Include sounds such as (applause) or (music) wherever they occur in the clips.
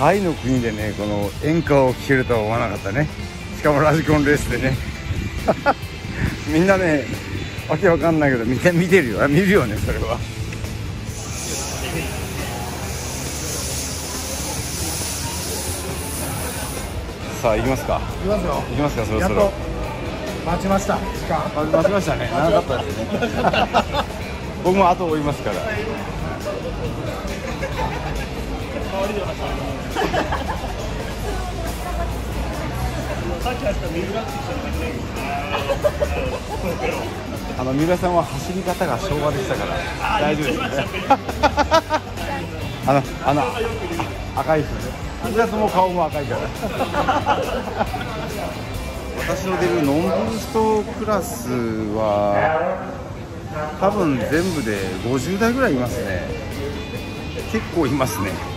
タイの国でねこの演歌を聴けるとは思わなかったね。しかもラジコンレースでね。(laughs) みんなねわけわかんないけど見て見てるよ。見るよねそれは。さあ行きますか。いきますよ。行きますかそろやっとそろ待ちました。時間。あ待ちましたね。長かったですね。(laughs) 僕も後追いますからあの三浦さんは走り方が昭和でしたから大丈夫ですね。あのあの赤い人ね。三浦さんも顔も赤いから。私の出るノンブーストクラスは多分全部で50代ぐらいいますね。結構いますね。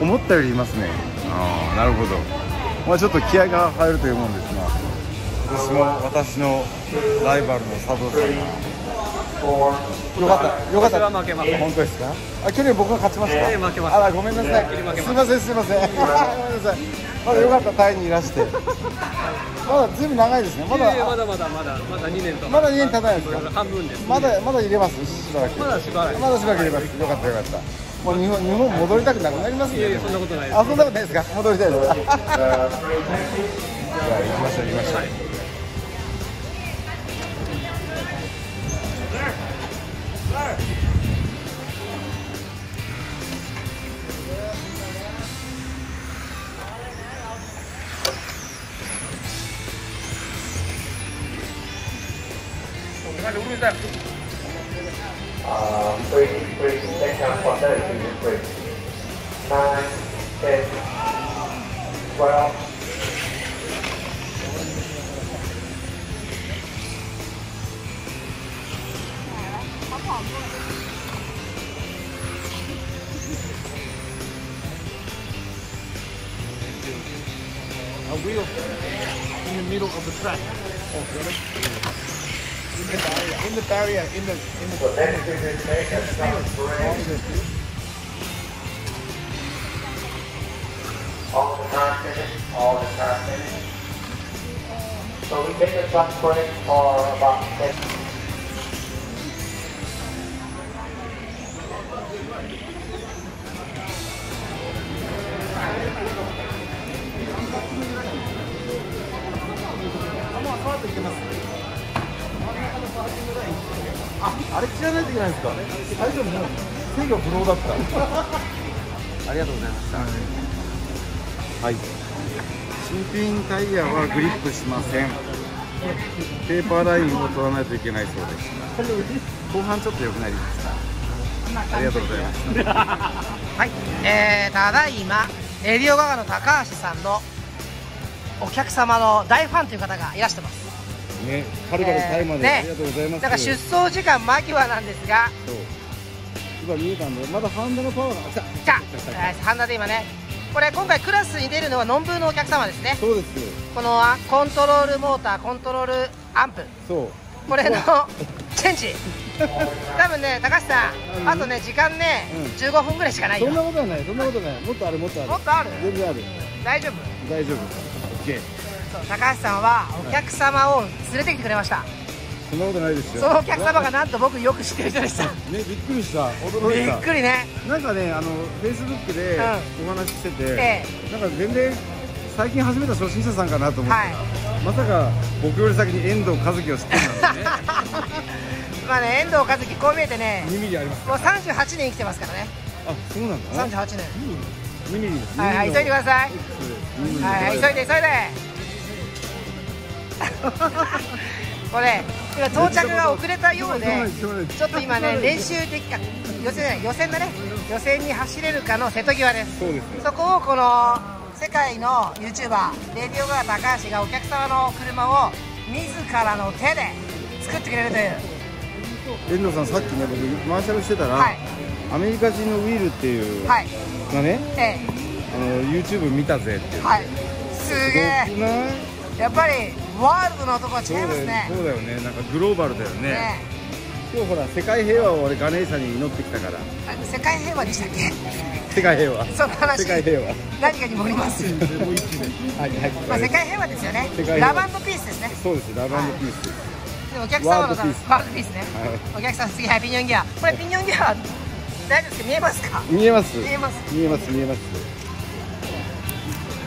思ったよりいますね。ああなるほど。まあちょっと気合が入るというもんですが私も私のライバルの佐藤さん。がよかった。よかった。負けます本当ですか？あ去年僕が勝ちました、ええ負けましたあらごめんなさい、負けます。すいませんすいません。(laughs) ごめんなさい。まだよかったタイにいらして。(laughs) まだずいぶん長いですね。まだいやいやまだまだまだまだ2年と。まだ2年経たないですか？半分です。まだまだ入れます。しばらく。まだしばらく。まだしばらく入れます。よかったよかったもう日本日本戻りたくなくなりますね。いやいやそんなことないです。あそんなことないですか？戻りたいです。じゃあ行きましょう行きましょう、uh, count one 9, 10, 12, wheel in the middle of the track. Oh, in the barrier, in the barrier, in the in the. Well, in the, in the, in the field. All the time finish, all the time finish. So we take a short break for about 10 Come on, come on, come on. あれ知らないといけないんですか？最初もう制御不能だった。ありがとうございました。はい。新品タイヤはグリップしません。ペーパーラインを取らないといけないそうです。後半ちょっと良くなりました。ありがとうございます (laughs) はい、えー、ただいまレディオガガの高橋さんのお客様の大ファンという方がいらしてますねはるかにタイまで、ありがとうございます。だから出走時間間際なんですが。そう。今見えたんでまだハンドのパワーが。来たじゃあ、えー、ハンダで今ね。これ今回クラスに出るのはノンブーのお客様ですね。そうですこのあコントロールモーターコントロールアンプ。そう。これのチェンジ。多分ね高橋さんあとね時間ね、うん。15分ぐらいしかないよ。そんなことはないそんなことない。もっとあるもっとある。もっとある。全然ある。大丈夫？大丈夫。OK そう高橋さんはお客様を連れてきてくれました、そんなことないですよ。そのお客様がなんと僕よく知ってる人でした。ねびっくりした。驚びいた。っくりね。なんかねあのフェイスブックでうお話ししてて、えなんか全然最近始めた初心者さんかなと思ったら、はい。まさか僕より先に遠藤和樹を知ってんてね。(laughs) まあね遠藤和樹こう見えてね2ミリありますもう38年生きてますからね。あそうなんだ38年。2ミリです。はいはい急いでください。2ミリはいはい急いで急いで (laughs) これ今到着が遅れたようでちょっと今ね練習的か予選予選だね。予選に走れるかの瀬戸際です。そうです。そこをこの世界の YouTuber レディオガー高橋がお客様の車を自らの手で作ってくれるという。遠藤さんさっきね僕マーシャルしてたら、はい。アメリカ人のウィールっていうはい。がねえあの YouTube 見たぜってえはい。すげえ。やっぱりワールドの男は違いますね。そうだよね。なんかグローバルだよね。ね。今日ほら世界平和を俺ガネーシャに祈ってきたから。あ世界平和でしたっけ？世界平和。その話。世界平和。何かに盛ります、はいはい、まあ、世界平和ですよね。世界平和。ラブピースですね。そうですラブピース、でお客様のさワールドピース。ね、はお客さん次はいピニョンギア。これピニョンギア大丈夫ですか？見えますか？見えます。見えます。見えます見えます。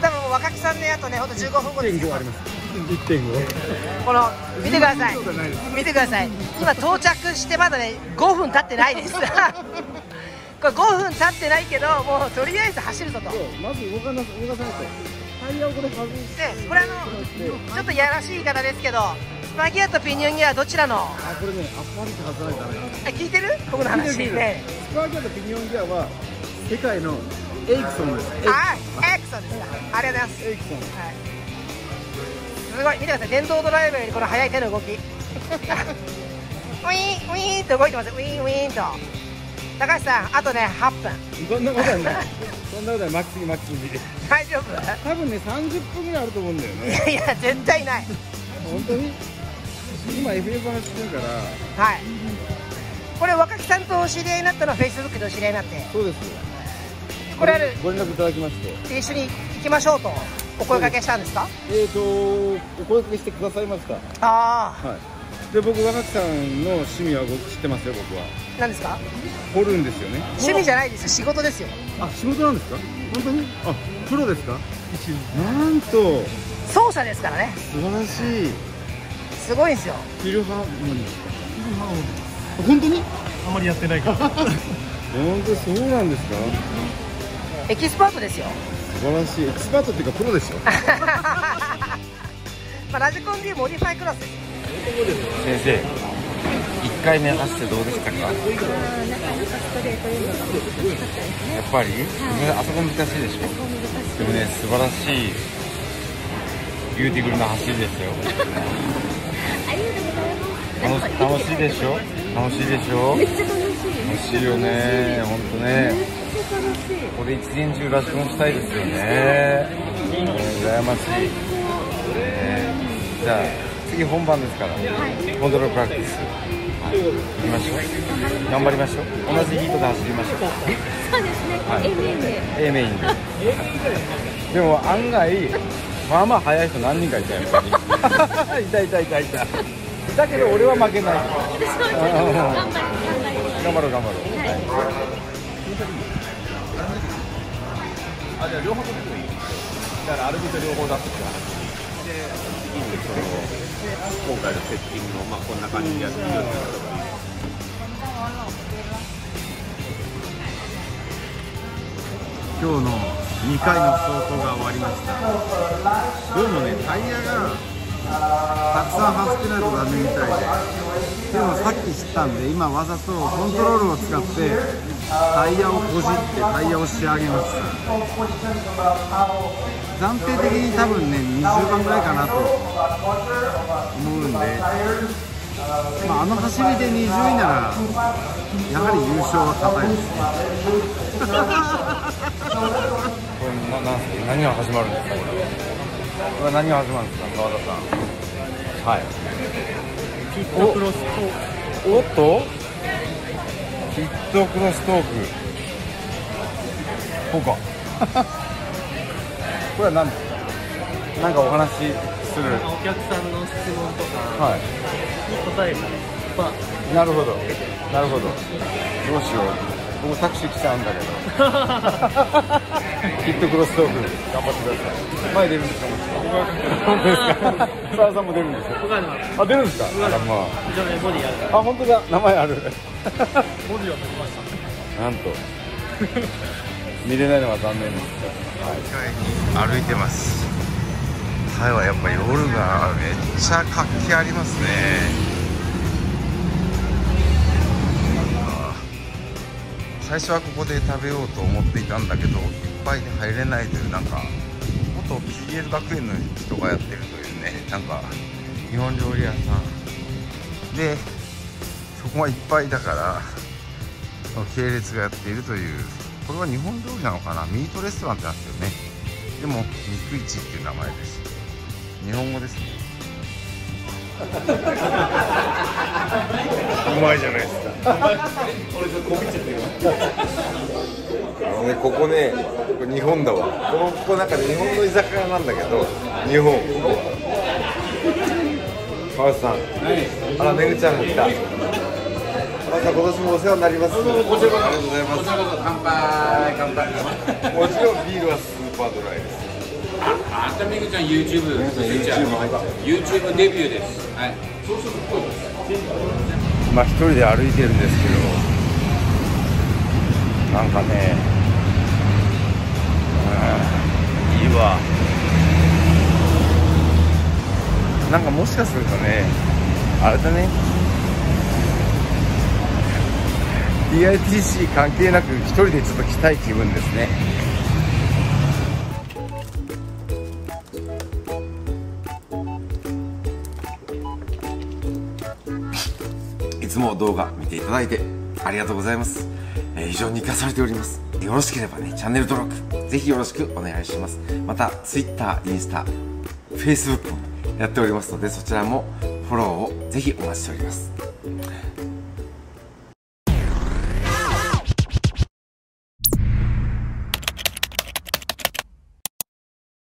多分若木さんねあとねほんと15分後ですよ1.5あります1.5この見てください。見てください。今到着してまだね5分経ってないです。(laughs) これ5分経ってないけどもうとりあえず走るぞと。でまず動かな動かさない。とタイヤをこれ外して。これあのちょっとやらしい言い方ですけどスパギアとピニョンギアどちらの？あこれねアッパーリって外さないとダメ。あ聞いてる？僕の話。ね。スパーギアとピニョンギアは世界の Axonです。あ Axonです。かありがとうございます。 Axon。はいすごい。見てください電動ドライバーよりこの速い手の動き。(laughs) ウィーンウィーンって動いてます。ウィーンウィーンと。高橋さんあとね8分。そんなことはない。そんなことはマックスにマックスに大丈夫？多分ね30分ぐらいあると思うんだよいね。やいや絶対ない。本当に？今 FF 走ってるから。はい。これ若木さんとお知り合いになったのはフェイスブックでお知り合いになって。そうですこれある。ご連絡いただきまして。一緒に行きましょうとお声掛けしたんですか？えーとお声掛けしてくださいましたあはい。で僕若木さんの趣味はご知ってますよ僕は。あ何ですか？掘るんですよね。趣味じゃないですよ仕事ですよ。あ仕事なんですか？本当に？あプロですか？なんと。奏者ですからね。素晴らしい。すごいんですよフィルハーモニー。本当に？あんまりやってないから。(laughs) 本当そうなんですか？エキスパートですよ素晴らしい。エキスパートっていうかプロでしょ。(laughs) まあラジコンでいうモディファイクラス。ですよ先生1回目走ってどうでしたか？やっぱり、あそこ難しいでしょ。でもね素晴らしいビューティフルな走りですよ。楽し楽しいでしょ？楽しいでしょ？めっちゃ楽しい。楽しいよね本当ねこれ一年中ラジコンしたいですよね。うん羨ましい、ねじゃあ次本番ですから、コントロールプラクティス、はい、行きましょう。頑張りましょう。同じヒートで走りましょう。そうですね、はい。A 面で。A メインで。でも案外まあまあ速い人何人かいたやっぱりいたいたいたいた。いたけど俺は負けない。頑張ろう頑張ろう、あじゃあ両方ともいいだからアルビと両方出すって話でいいんでその今回のセッティングのまあこんな感じでやってみようってなったら今日の2回の走行が終わりました。どうもねタイヤがたくさん走ってないとダメみたいで。でもさっき知ったんで今わざとコントロールを使ってタイヤをこじってタイヤを仕上げました暫定的に多分ね20番ぐらいかなと思うんで、まあ、あの走りで20位ならやはり優勝は硬いですね。(laughs) これななんすか何が始まるんですかこれは。これは何が始まるんですか川田さん。はいピットクロスおっと。ヒットクロストーク。こうか。(laughs) これは何ですかなんかお話しする。お客さんの質問とか。はい。に答えたり、まあ、なるほど。なるほど。どうしよう僕タクシー来ちゃうんだけど。(laughs) ヒットクロストーク。頑張ってください。前出るんですかもし本当ですか？澤さんも出るんですよ僕はでもあ出るんですかあらまあ。非常にボディやるから。あ本当だ。名前ある。(laughs) ボディは取りました。なんと。見れないのは残念です。はい、歩いてます。タイはやっぱ夜がめっちゃ活気ありますね最初はここで食べようと思っていたんだけどいっぱいで入れないというなんか元 PL 学園の人がやってるというね (laughs) なんか日本料理屋さん。でそこがいっぱいだから系列がやっているというこれは日本料理なのかな？ミートレストランってなってるね。でも肉市っていう名前です。日本語ですね。(laughs) うまいじゃないですか。あのねここね日本だわ。このここなんか日本の居酒屋なんだけど日本。川内さん、あらめぐちゃんも来た。川内さん今年もお世話になります。ありがとうございます。乾杯乾杯。もちろんビールはスーパードライです。あんためぐちゃん YouTube YouTube デビューです。はいまあ一人で歩いてるんですけどなんかねうんいいわ。なんかもしかするとねあれだね。DITC 関係なく一人でちょっと来たい気分ですね。も動画見ていただいてありがとうございます、えー非常に生かされております。よろしければねチャンネル登録ぜひよろしくお願いします。また Twitter、インスタ、Facebook もやっておりますのでそちらもフォローをぜひお待ちしております。